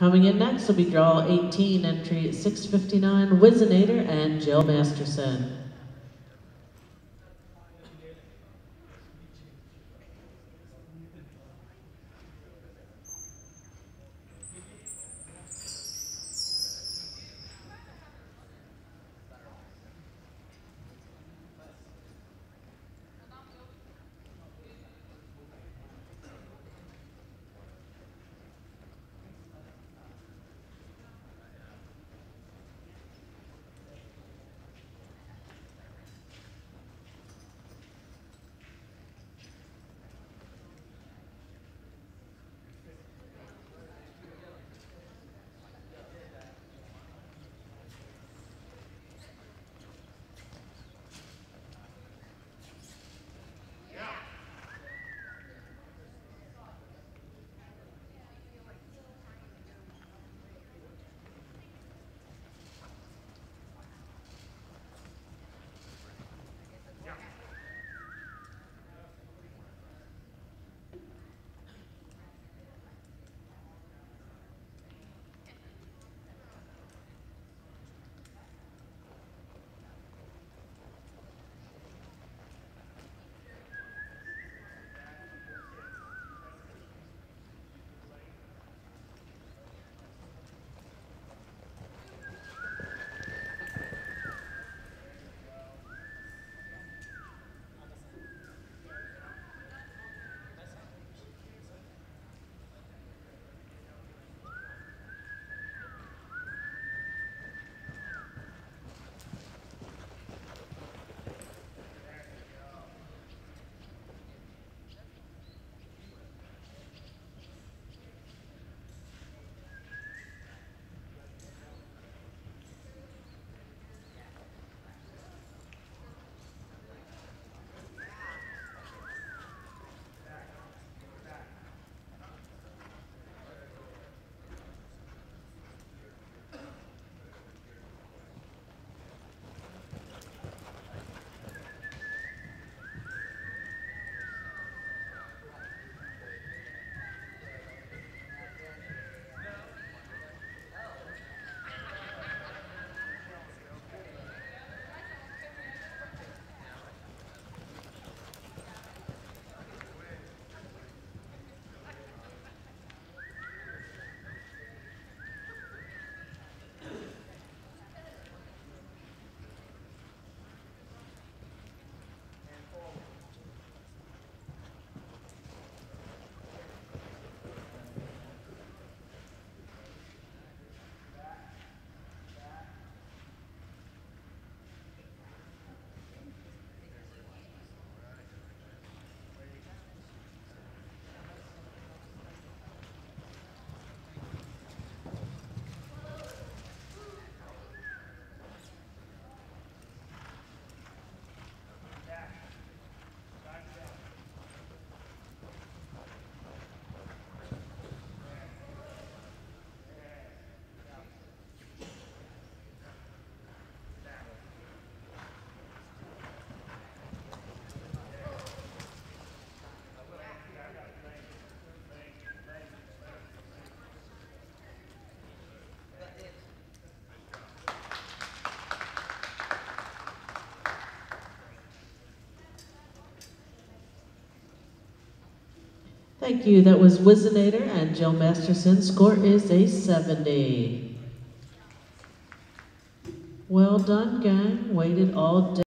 Coming in next will be draw 18, entry 659, Whizinator and Jill Masterson. Thank you. That was Whizinator and Jill Masterson. Score is a 70. Well done, gang. Waited all day.